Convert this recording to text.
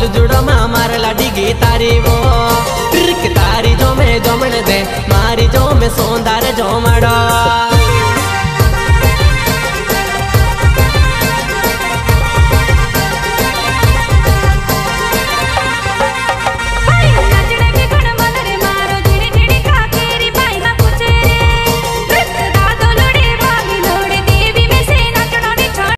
बोल जुड़ो मा, मार लाडी गी तारी वो। तारी जो मैं जमण दे, मारी जो मैं सोंदा